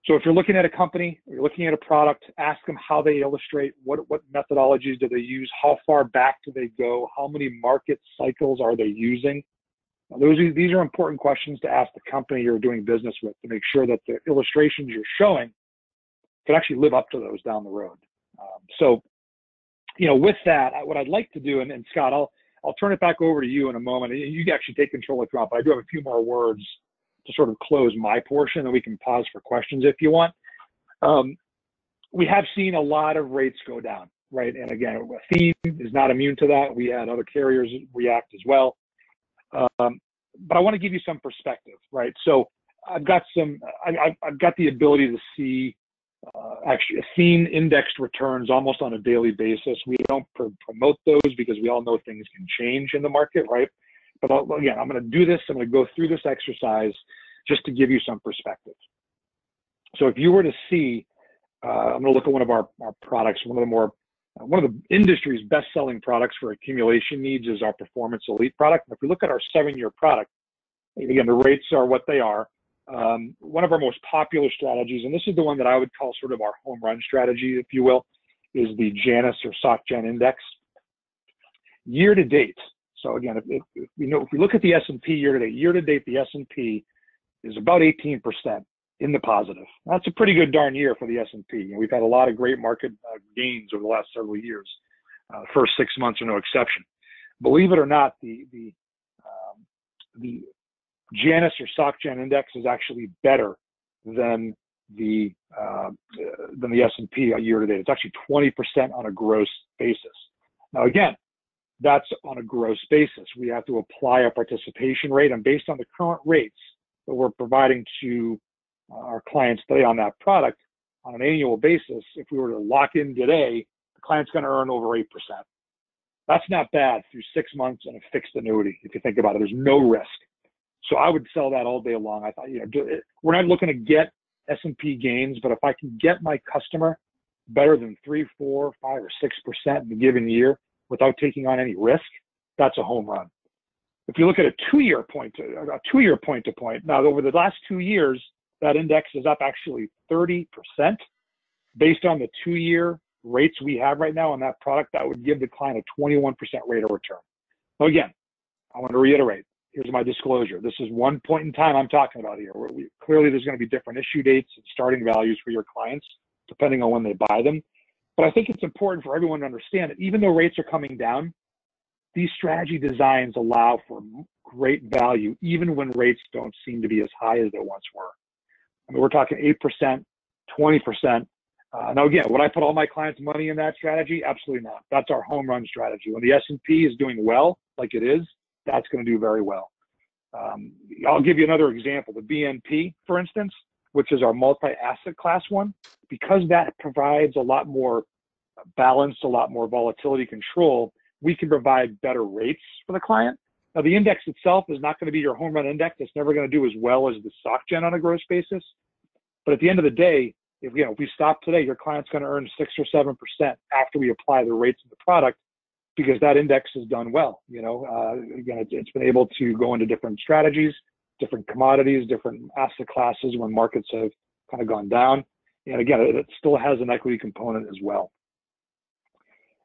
So if you're looking at a company, you're looking at a product, ask them how they illustrate, what, what methodologies do they use, how far back do they go, how many market cycles are they using. Now, those these are important questions to ask the company you're doing business with to make sure that the illustrations you're showing can actually live up to those down the road. Um, so, you know, with that, what I'd like to do, and, and Scott, I'll I'll turn it back over to you in a moment. You can actually take control if you but I do have a few more words to sort of close my portion, and we can pause for questions if you want. Um, we have seen a lot of rates go down, right? And again, Athene is not immune to that. We had other carriers react as well. Um, but I want to give you some perspective, right? So I've got some, I, have got the ability to see uh, actually Athene indexed returns almost on a daily basis. We don't pr- promote those because we all know things can change in the market, right? But I'll, again, I'm going to do this. I'm going to go through this exercise just to give you some perspective. So if you were to see, uh, I'm going to look at one of our, our products, one of the more one of the industry's best-selling products for accumulation needs is our Performance Elite product. If we look at our seven-year product, again, the rates are what they are. Um, one of our most popular strategies, and this is the one that I would call sort of our home run strategy, if you will, is the Janus or SocGen index. Year to date, so again, if, if, if we know if we look at the S&P year to date, year to date the S&P is about 18% in the positive. That's a pretty good darn year for the S&P. And we've had a lot of great market uh, gains over the last several years. Uh, first six months are no exception. Believe it or not, the the um, the Janus or SocGen index is actually better than the uh, than the S&P year to date. It's actually 20% on a gross basis. Now again, that's on a gross basis. We have to apply a participation rate, and based on the current rates that we're providing to our clients today on that product on an annual basis, if we were to lock in today, the client's going to earn over 8%. That's not bad through six months and a fixed annuity. If you think about it, there's no risk. So I would sell that all day long. I thought, you know, we're not looking to get S&P gains, but if I can get my customer better than three, four, five, or six percent in a given year without taking on any risk, that's a home run. If you look at a two-year point, to, a two-year point to point, now over the last two years, that index is up actually 30% based on the two-year rates we have right now on that product. That would give the client a 21% rate of return. So again, I want to reiterate. Here's my disclosure. This is one point in time I'm talking about here. Where We, clearly, there's going to be different issue dates and starting values for your clients depending on when they buy them. But I think it's important for everyone to understand that even though rates are coming down, these strategy designs allow for great value even when rates don't seem to be as high as they once were. I mean, we're talking 8%, 20%. Uh, now, again, would I put all my clients' money in that strategy? Absolutely not. That's our home run strategy. When the S&P is doing well, like it is, that's going to do very well. Um, I'll give you another example. The BNP, for instance, which is our multi-asset class one, because that provides a lot more balance, a lot more volatility control, we can provide better rates for the client. Now, the index itself is not going to be your home run index. It's never going to do as well as the SocGen on a gross basis. But at the end of the day, if you know if we stop today, your client's going to earn six or seven percent after we apply the rates of the product because that index has done well. You know, uh, again, it's, been able to go into different strategies, different commodities, different asset classes when markets have kind of gone down. And again, it, it still has an equity component as well.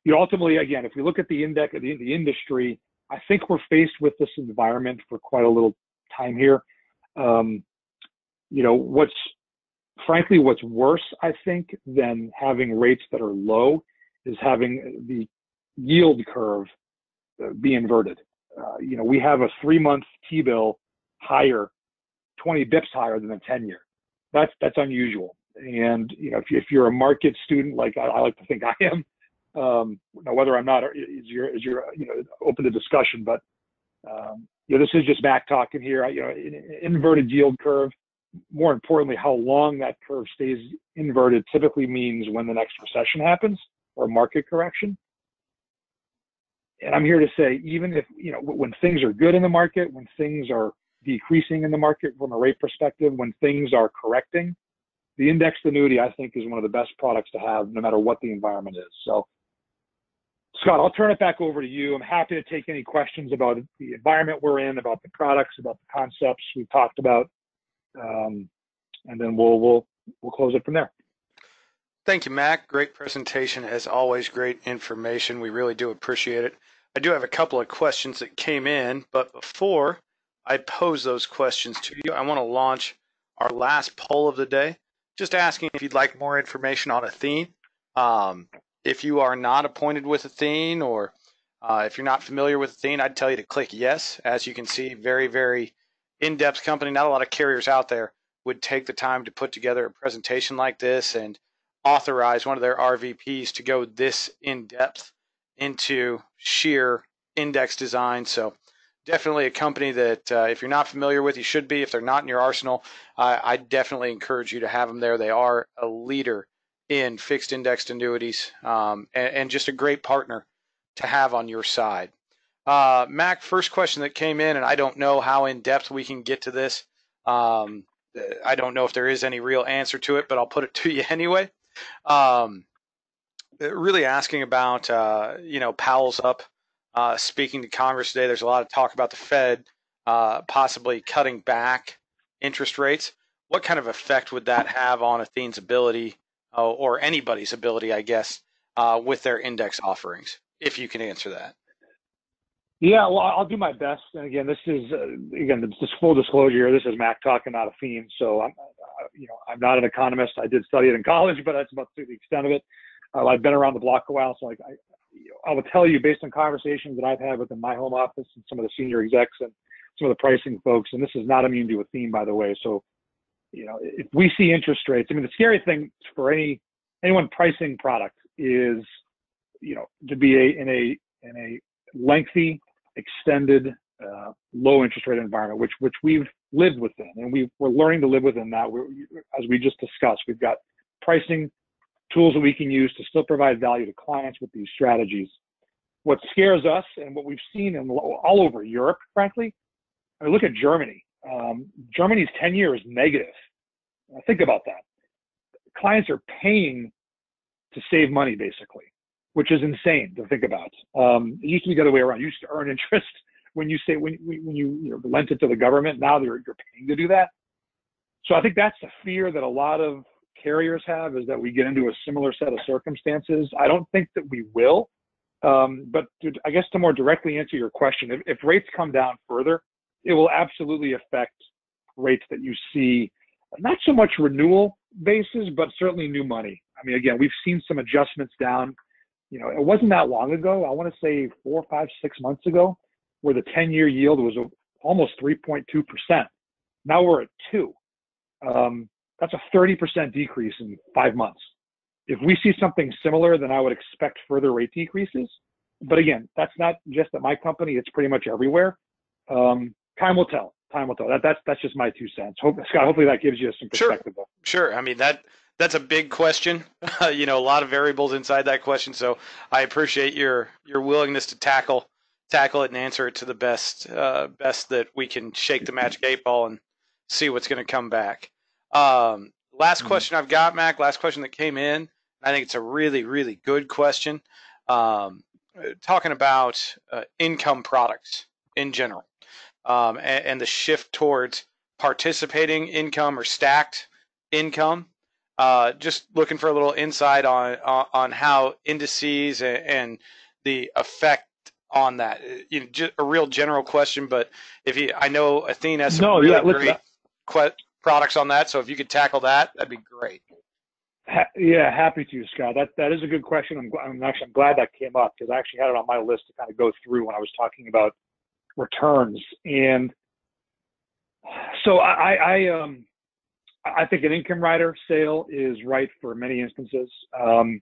You ultimately, again, if we look at the index, the, the industry, I think we're faced with this environment for quite a little time here. Um, you know, what's frankly what's worse, I think, than having rates that are low is having the yield curve uh, be inverted. Uh, you know, we have a three-month T-bill higher, 20 bips higher than a 10-year. That's that's unusual. And you know, if, you, you're a market student like I, I like to think I am, um, now, whether I'm not is your is your you know open to discussion, but um, you know this is just Mac talking here. You know, inverted yield curve. More importantly, how long that curve stays inverted typically means when the next recession happens or market correction. And I'm here to say, even if you know when things are good in the market, when things are decreasing in the market from a rate perspective, when things are correcting, the indexed annuity I think is one of the best products to have, no matter what the environment is. So Scott, I'll turn it back over to you. I'm happy to take any questions about the environment we're in, about the products, about the concepts we've talked about, um, and then we'll we'll we'll close it from there. Thank you, Mac. Great presentation, as always. Great information. We really do appreciate it. I do have a couple of questions that came in, but before I pose those questions to you, I want to launch our last poll of the day. Just asking if you'd like more information on Athene. Um, if you are not appointed with Athene or uh, if you're not familiar with Athene, I'd tell you to click yes. As you can see, very, very in-depth company. Not a lot of carriers out there would take the time to put together a presentation like this and authorize one of their RVPs to go this in depth into sheer index design. So definitely a company that uh, if you're not familiar with, you should be. If they're not in your arsenal, uh, I definitely encourage you to have them there. They are a leader in fixed indexed annuities um, and, and, just a great partner to have on your side. Uh, Mac, first question that came in, and I don't know how in depth we can get to this. Um, I don't know if there is any real answer to it, but I'll put it to you anyway. Um, really asking about, uh, you know, Powell's up uh, speaking to Congress today. There's a lot of talk about the Fed uh, possibly cutting back interest rates. What kind of effect would that have on Athene's ability, uh, or anybody's ability, I guess, uh, with their index offerings? If you can answer that. Yeah, well, I'll do my best. And again, this is uh, again this full disclosure. This is Mac talking, not Athene. So I'm, uh, you know, I'm not an economist. I did study it in college, but that's about to the extent of it. Uh, I've been around the block a while, so like I, I will tell you based on conversations that I've had within my home office and some of the senior execs and some of the pricing folks, and this is not immune to Athene, by the way. So, you know, if we see interest rates, I mean, the scary thing for any anyone pricing product is, you know, to be a in a in a lengthy, extended, uh, low interest rate environment, which which we've lived within, and we we're learning to live within that. We're, as we just discussed, we've got pricing tools that we can use to still provide value to clients with these strategies. What scares us and what we've seen in all over Europe, frankly, I mean, look at Germany. Um, Germany's 10 years negative. think about that. Clients are paying to save money, basically, which is insane to think about. Um, it used to be the other way around. You used to earn interest when you say when, when you, you know, lent it to the government. Now you're, you're paying to do that. So I think that's the fear that a lot of carriers have is that we get into a similar set of circumstances. I don't think that we will. Um, but to, I guess to more directly answer your question, if, if rates come down further, it will absolutely affect rates that you see, not so much renewal basis, but certainly new money. I mean, again, we've seen some adjustments down. You know, it wasn't that long ago. I want to say four, five, six months ago, where the 10-year yield was almost 3.2 percent. Now we're at two. Um, that's a 30% decrease in five months. If we see something similar, then I would expect further rate decreases. But again, that's not just at my company; it's pretty much everywhere. Um, time will tell. Time will tell. That, that's that's just my two cents. Hope, Scott, hopefully that gives you some perspective. Sure. Sure. I mean that that's a big question. you know, a lot of variables inside that question. So I appreciate your your willingness to tackle tackle it and answer it to the best uh, best that we can shake the magic eight ball and see what's going to come back. Um, last mm-hmm. question I've got, Mac. Last question that came in. I think it's a really, really good question. Um, talking about uh, income products in general um, and, and, the shift towards participating income or stacked income. Uh, just looking for a little insight on on, on how indices and, and, the effect on that. You know, just a real general question, but if you, I know Athene has some no, really yeah, great products on that. So if you could tackle that, that'd be great. Ha- yeah, happy to, Scott. That that is a good question. I'm, I'm actually I'm glad that came up because I actually had it on my list to kind of go through when I was talking about returns. And so I, I um I think an income rider sale is right for many instances. Um,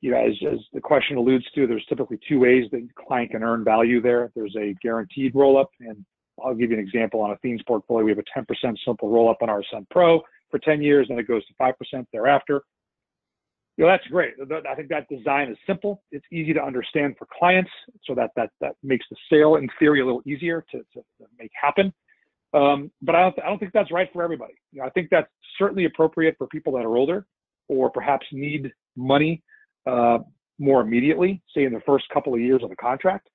you know, as, as the question alludes to, there's typically two ways that the client can earn value there. There's a guaranteed roll up, and I'll give you an example on Athene's portfolio. We have a 10% simple roll up on our Ascent Pro for 10 years, and it goes to 5% thereafter. You know, that's great. I think that design is simple. It's easy to understand for clients, so that that that makes the sale in theory a little easier to, to, to make happen. Um, but I don't, I don't think that's right for everybody. You know, I think that's certainly appropriate for people that are older or perhaps need money uh, more immediately, say in the first couple of years of the contract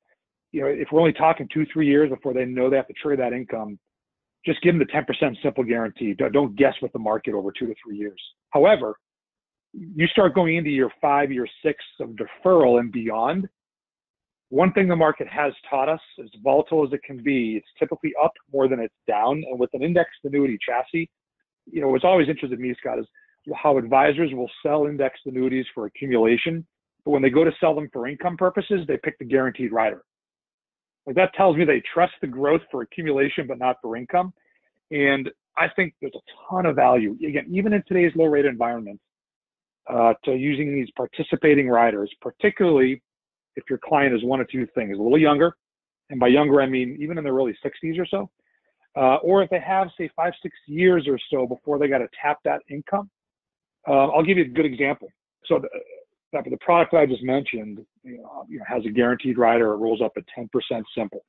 you know, if we're only talking two, three years before they know they have to trade that income, just give them the 10% simple guarantee. Don't guess with the market over two to three years. However, you start going into year five, year six of deferral and beyond. One thing the market has taught us, as volatile as it can be, it's typically up more than it's down. And with an indexed annuity chassis, you know, what's always interested me, Scott, is how advisors will sell indexed annuities for accumulation. But when they go to sell them for income purposes, they pick the guaranteed rider. Like that tells me they trust the growth for accumulation, but not for income. And I think there's a ton of value, again, even in today's low rate environment, uh, to using these participating riders, particularly if your client is one of two things, a little younger and by younger I mean even in their early 60s or so, uh, or if they have say five six years or so before they got to tap that income. Uh, I'll give you a good example. So the, the product I just mentioned you know, um, you know, has a guaranteed rider. It rolls up at 10% simple.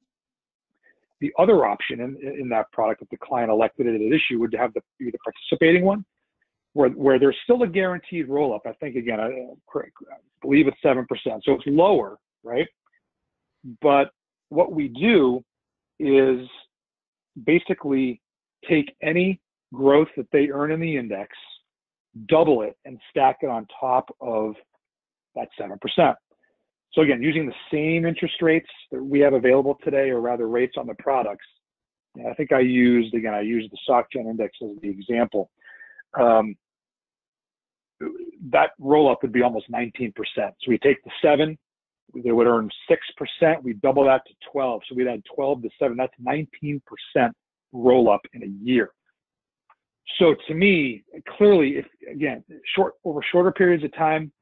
The other option in, in that product, if the client elected it at issue, would have the, be the participating one, where, where there's still a guaranteed roll up. I think, again, I, uh, I believe it's 7%. So it's lower, right? But what we do is basically take any growth that they earn in the index, double it, and stack it on top of that 7%. So again, using the same interest rates that we have available today, or rather rates on the products, I think I used, again, I used the SocGen index as the example. Um, that roll up would be almost 19%. So we take the seven, they would earn 6%. We double that to 12. So we'd add 12 to seven. That's 19% roll up in a year. So to me, clearly, if again, short over shorter periods of time,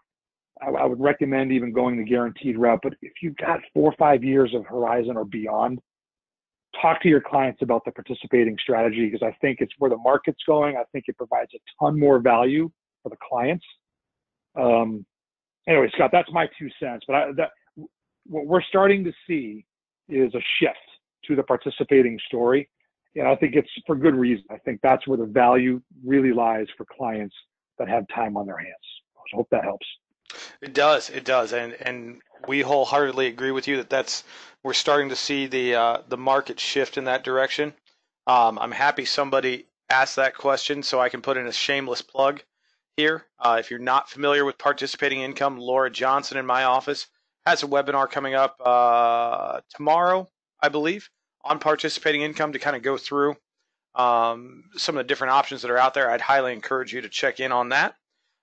I, I would recommend even going the guaranteed route. But if you've got four or five years of horizon or beyond, talk to your clients about the participating strategy because I think it's where the market's going. I think it provides a ton more value for the clients. Um, anyway, Scott, that's my two cents. But I, that what we're starting to see is a shift to the participating story. And I think it's for good reason. I think that's where the value really lies for clients that have time on their hands. So I hope that helps. It does. It does. And and we wholeheartedly agree with you that that's we're starting to see the uh, the market shift in that direction. Um, I'm happy somebody asked that question, so I can put in a shameless plug here. Uh, if you're not familiar with participating income, Laura Johnson in my office has a webinar coming up uh, tomorrow, I believe, on participating income to kind of go through um, some of the different options that are out there. I'd highly encourage you to check in on that.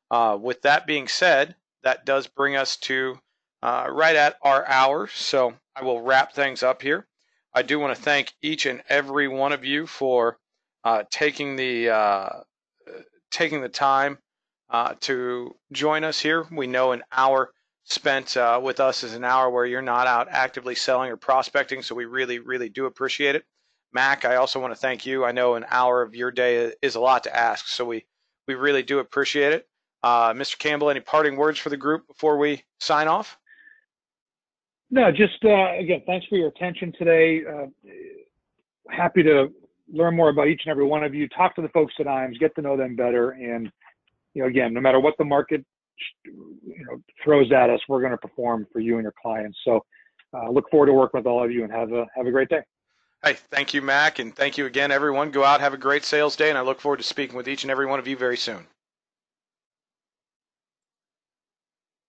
Uh, with that being said, that does bring us to uh, right at our hour. So I will wrap things up here. I do want to thank each and every one of you for uh, taking the uh, taking the time uh, to join us here. We know an hour spent uh, with us is an hour where you're not out actively selling or prospecting, so we really, really do appreciate it. Mac, I also want to thank you. I know an hour of your day is a lot to ask, so we we really do appreciate it. Uh, Mr. Campbell, any parting words for the group before we sign off? No, just uh, again, thanks for your attention today. Uh, happy to learn more about each and every one of you. Talk to the folks at IAMS, get to know them better, and you know, again, no matter what the market you know throws at us, we're going to perform for you and your clients. So, uh, look forward to working with all of you, and have a have a great day. Hey, thank you, Mac, and thank you again, everyone. Go out, have a great sales day, and I look forward to speaking with each and every one of you very soon.